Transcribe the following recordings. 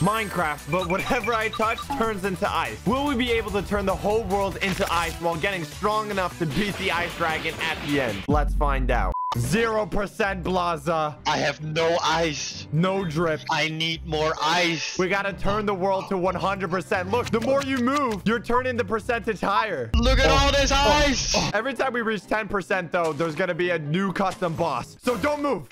Minecraft, but whatever I touch turns into ice. Will we be able to turn the whole world into ice while getting strong enough to beat the ice dragon at the end? Let's find out. Zero percent Blaza. I have no ice. No drip. I need more ice. We gotta turn the world to 100%. Look, the more you move, you're turning the percentage higher. Look at Oh, all this oh, oh, ice. oh. Every time we reach 10%, though, there's gonna be a new custom boss. So don't move.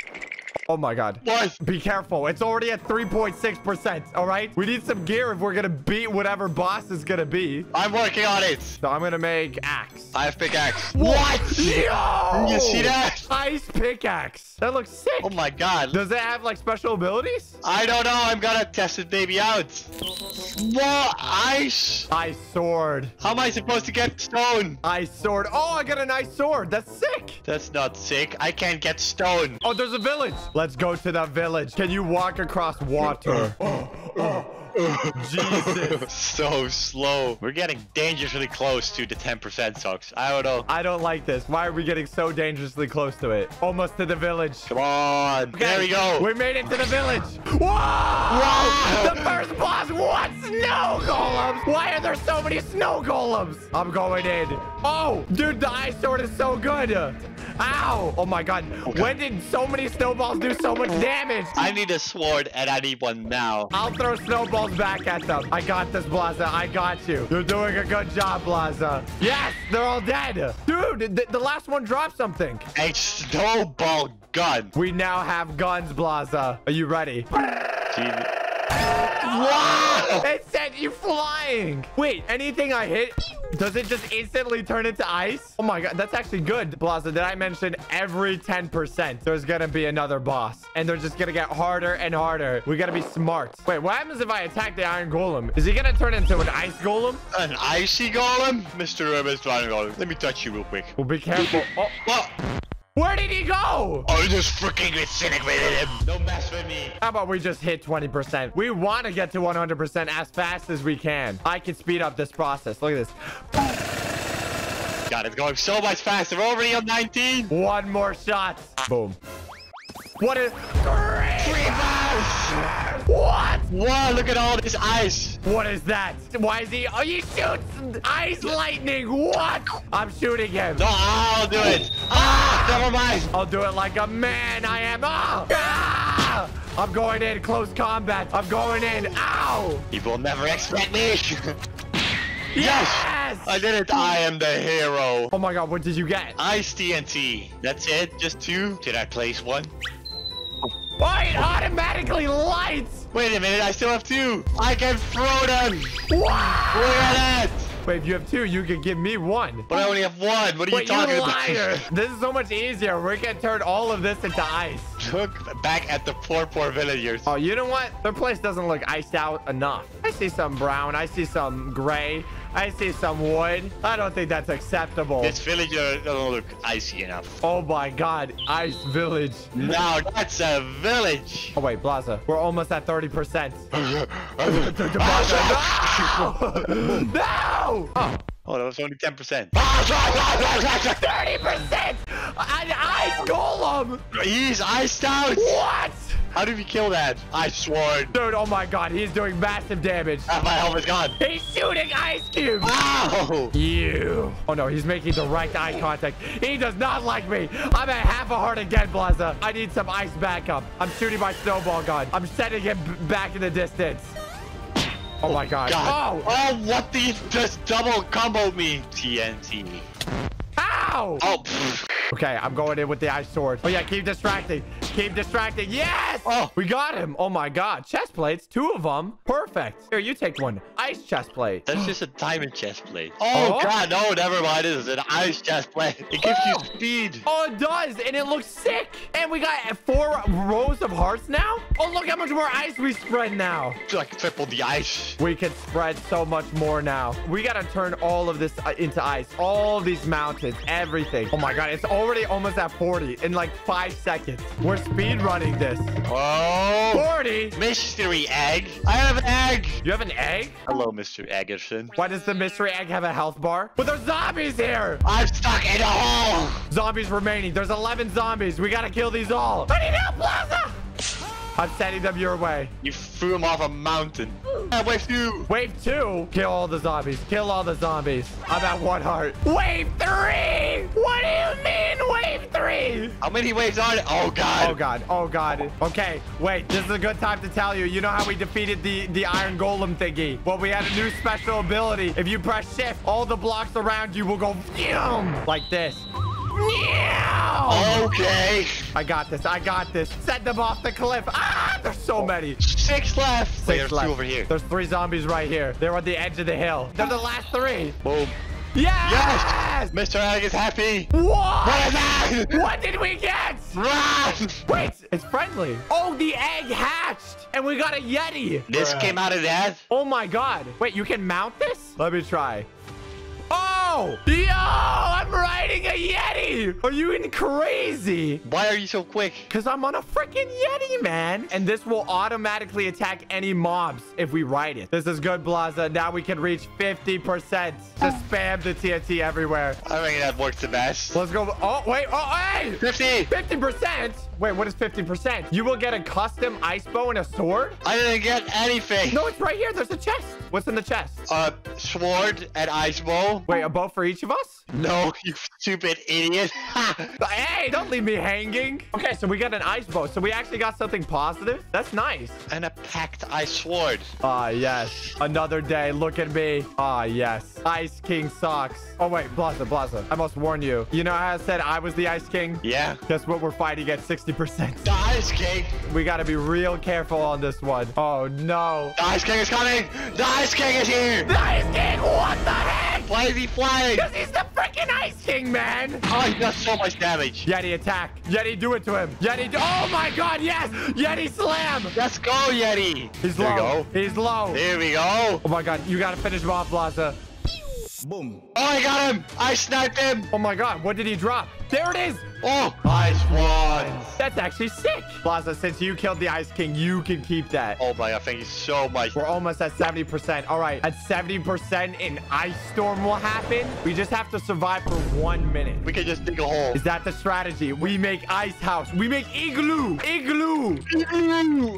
Oh my god. What? Be careful. It's already at 3.6%. All right. We need some gear if we're gonna beat whatever boss is gonna be. I'm working on it. So I'm gonna make axe. I have pickaxe. What? Yo! You see that? Ice pickaxe. That looks sick. Oh my god. Does it have like special abilities? I don't know. I'm gonna test it baby out. What? Ice? Ice sword. How am I supposed to get stone? Ice sword. Oh, I got a nice sword. That's sick. That's not sick. I can't get stone. Oh, there's a village. Let's go to the village. Can you walk across water? Uh, uh, uh, Jesus. so slow. We're getting dangerously close to the 10% Socks. I don't know. I don't like this. Why are we getting so dangerously close to it? Almost to the village. Come on. There we go. We made it to the village. Whoa! Wow. The first boss. What? Snow golems. Why are there so many snow golems? I'm going in. Oh, dude, the ice sword is so good. Ow. Oh my god. When did so many snowballs do so much damage? I need a sword and I need one now. I'll throw snowballs back at them. I got this, Blaza. I got you. You're doing a good job, Blaza. Yes, they're all dead. Dude, the, the last one dropped something. A snowball gun. We now have guns, Blaza. Are you ready? Jesus. Wow! It said you flying. Wait, anything I hit, does it just instantly turn into ice? Oh my god, that's actually good. Blaza, did I mention every 10% there's gonna be another boss? And they're just gonna get harder and harder. We gotta be smart. Wait, what happens if I attack the iron golem? Is he gonna turn into an ice golem? An icy golem? Mr. Uh, Mr. Iron Golem, let me touch you real quick. Well, be careful. Oh, What? Where did he go? I just freaking disintegrated him. Don't mess with me. How about we just hit 20%? We want to get to 100% as fast as we can. I can speed up this process. Look at this. God, it's going so much faster. We're already on 19. One more shot. Boom. What is... What? Wow, look at all this ice. What is that? Why is he... Oh, he shoots ice lightning. What? I'm shooting him. No, I'll do it. Ah, never mind. I'll do it like a man I am. Oh! Ah! I'm going in close combat. I'm going in. Ow! Will never expect me. Yes! I did it. I am the hero. Oh my god, what did you get? Ice TNT. That's it. Just two. Did I place one? Oh, it automatically lights! Wait a minute. I still have two. I can throw them. Look at that. Wait, if you have two, you can give me one. But I only have one. What are you Wait, you talking liar! about? this is so much easier. We can turn all of this into ice. Look back at the poor, poor villagers. Oh, you know what? Their place doesn't look iced out enough. I see some brown. I see some gray. I see some wood. I don't think that's acceptable. This villager uh, doesn't look icy enough. Oh my god, ice village. Now that's a village. Oh wait, Blaza, we're almost at 30%. oh, no! no! Oh, that was only 10%. 30%! An ice golem! He's iced out. What? How did we kill that? I sword. Dude, oh my god, he's doing massive damage. Ah, my helmet's gone. He's shooting ice cubes! Ow! You. Oh no, he's making direct eye contact. He does not like me. I'm at half a heart again, Blaza. I need some ice backup. I'm shooting my snowball gun. I'm sending him back in the distance. Oh my god. God. Oh! Oh, what the? Just double combo me. TNT. Ow! Oh. pfft. Okay, I'm going in with the ice sword. Oh yeah, keep distracting. Keep distracting. Yes! Oh. We got him. Oh my god. Chest plates, two of them. Perfect. Here, you take one. Ice chest plate. That's just a diamond chest plate. Oh, Oh. God, no, never mind. This is an ice chest plate. It gives Oh. you speed. Oh, it does, and it looks sick. And we got four rows of hearts now. Oh, look how much more ice we spread now. It's like triple the ice. We can spread so much more now. We gotta turn all of this uh, into ice. All these mountains, everything. Oh my god, it's already almost at 40 in like five seconds. We're speed running this. Oh. 40? Mystery egg. I have an egg. You have an egg? Hello, Mr. Eggerson. Why does the mystery egg have a health bar? But there's zombies here! I'm stuck in a hole. Zombies remaining. There's 11 zombies. We gotta kill these all. I need help, Blaza! I'm sending them your way. You threw him off a mountain. Yeah, wave two. Wave two. Kill all the zombies. Kill all the zombies. I'm at one heart. Wave three. What do you mean wave three? How many waves are there? Oh, God. Oh god, oh god. Okay, wait, this is a good time to tell you. You know how we defeated the, the iron golem thingy? Well, we had a new special ability. If you press shift, all the blocks around you will go vroom, like this. Okay. I got this, I got this. Set them off the cliff. Ah, there's so many. Six left. Wait, there's left. two over here. There's three zombies right here. They're on the edge of the hill. They're the last three. Boom. Yes! Yes! Mr. Egg is happy. What? What is that? What did we get? Run! Wait, it's friendly. Oh, the egg hatched, and we got a Yeti. This Bruh. came out of that? Oh my god. Wait, you can mount this? Let me try. Oh! I'm riding a Yeti! Are you in crazy? Why are you so quick? Because I'm on a freaking Yeti, man. And this will automatically attack any mobs if we ride it. This is good, Blaza. Now we can reach 50% to spam the TNT everywhere. I think that works the best. Let's go. Oh, wait. Oh, hey! 50! 50%? Wait, what is 50%? You will get a custom ice bow and a sword? I didn't get anything. No, it's right here. There's a chest. What's in the chest? Uh, sword and ice bow? Wait, a bow for each of us? No, you stupid idiot. Hey, don't leave me hanging. Okay, so we got an ice bow. So we actually got something positive. That's nice. and a packed ice sword. Ah, yes. Another day. Look at me. Ah, yes. Ice King socks. Oh, wait. Blaza, Blaza. I must warn you. You know how I said I was the Ice King? Yeah. Guess what? We're fighting at 60%. The ice king. We got to be real careful on this one. Oh, no. The ice king is coming. The ice king is here. The Ice King? What the heck? Why is he flying? Because he's the freaking Ice King, man. Oh, he does so much damage. Yeti attack. Yeti, do it to him. Yeti, do oh my god, yes. Yeti slam. Let's go, Yeti. He's there low. we go. He's low. There we go. Oh my god, you gotta finish him off, Blaza. Boom. Oh, I got him. I sniped him. Oh my god, what did he drop? There it is. Oh, ice one. That's actually sick. Blaza, since you killed the Ice King, you can keep that. Oh my god, thank you so much. We're almost at 70%. All right, at 70%, an ice storm will happen. We just have to survive for one minute. We can just dig a hole. Is that the strategy? We make ice house. We make igloo. Igloo.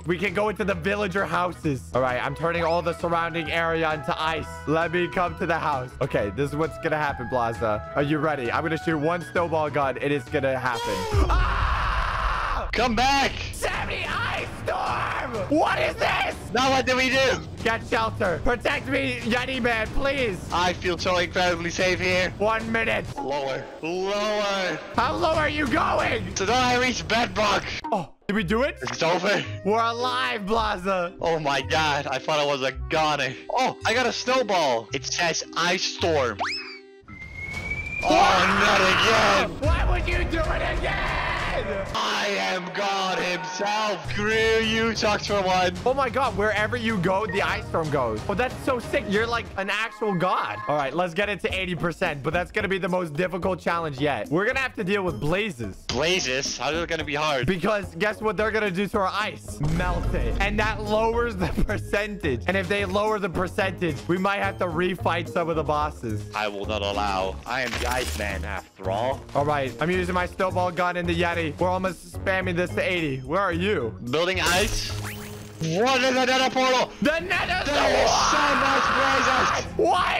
We can go into the villager houses. All right, I'm turning all the surrounding area into ice. Let me come to the house. Okay, this is what's gonna happen, Blaza. Are you ready? I'm gonna shoot one snowball gun. It is gonna happen. Ah! Come back. 70 ice storm! What is this? Now what do we do? Get shelter. Protect me, Yeti man, please. I feel so incredibly safe here. One minute. Lower. Lower. How low are you going? So now I reach bedrock. Oh, did we do it? It's over. We're alive, Blaza. Oh my god, I thought I was a goner. Oh, I got a snowball. It says ice storm. Oh, not again. Why would you do it again? I am God himself. Screw you, Socks for one. Oh my god, wherever you go, the ice storm goes. Oh, that's so sick. You're like an actual god. All right, let's get it to 80%, but that's going to be the most difficult challenge yet. We're going to have to deal with blazes. Blazes, how is it gonna be hard? Because guess what they're gonna do to our ice? Melt it. And that lowers the percentage. And if they lower the percentage, we might have to refight some of the bosses. I will not allow. I am the Iceman after all. All right, I'm using my snowball gun in the Yeti. We're almost spamming this to 80. Where are you? Building ice. What is another portal? The nether There is so much blazes. Why so many?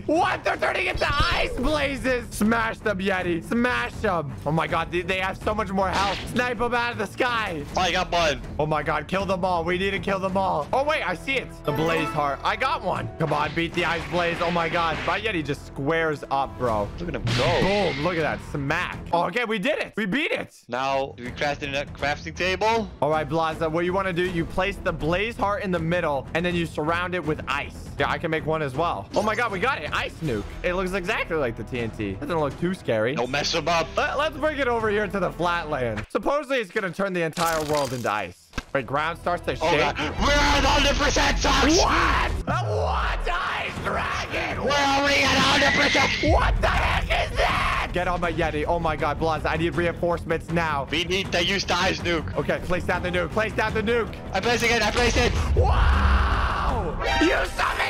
What? They're turning into ice blazes. Smash them, Yeti. Smash them. Oh my god, they, have so much more health. Snipe them out of the sky. Oh, I got one. Oh my god, kill them all. We need to kill them all. Oh wait, I see it. The blaze heart. I got one. Come on, beat the ice blaze. Oh my god. My Yeti just squares up, bro. Look at him go. Boom. Look at that. Smack. Oh, okay, we did it. We beat it. Now, do we craft it in a crafting table? All right, Blaza, what you want to do, you place the blaze heart in the middle, and then you surround it with ice. Yeah, I can make one as well. Oh my god, we got it. Ice nuke. It looks exactly like the TNT. Doesn't look too scary. Don't mess him up. Let, us bring it over here to the flatland. Supposedly, it's going to turn the entire world into ice. Wait, ground starts to shake. Oh god, we're at 100% socks. What? What ice dragon? We're already at 100%. What the heck is that? Get on my Yeti. Oh my god, Blaz, I need reinforcements now. We need to use the ice nuke. Okay, place down the nuke. Place down the nuke. I'm placing it. I placed it. Wow! You summoned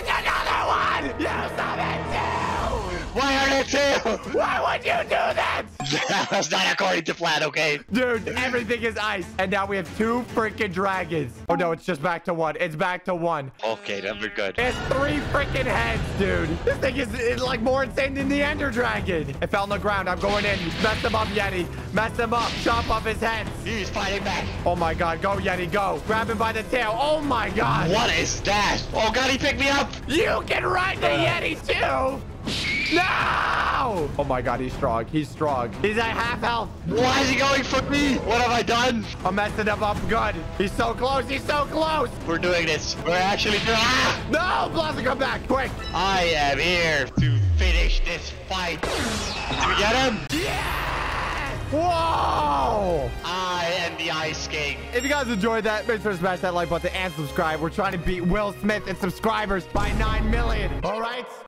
one! You! Why are there two? Why would you do that? That's not according to plan, okay? Dude, everything is ice. And now we have two freaking dragons. Oh, no, it's just back to one. It's back to one. Okay, then we're good. It's three freaking heads, dude. This thing is, is like more insane than the Ender Dragon. It fell on the ground. I'm going in. Mess him up, Yeti. Mess him up. Chop off his head. He's fighting back. Oh my god. Go, Yeti. Go. Grab him by the tail. Oh my god. What is that? Oh god, he picked me up. You can ride the Yeti too. No! Oh my god, he's strong. He's strong. He's at half health. Why is he going for me? What have I done? I'm messing him up good. He's so close. He's so close. We're doing this. We're actually doing ah! No, Blaza, come back. Quick. I am here to finish this fight. Did we get him? Yeah! Whoa! I am the Ice King. If you guys enjoyed that, make sure to smash that like button and subscribe. We're trying to beat Will Smith and subscribers by 9 million. All right?